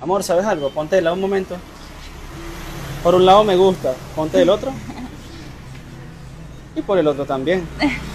Amor, ¿sabes algo? Ponte de lado un momento. Por un lado me gusta, ponte del otro. Y por el otro también.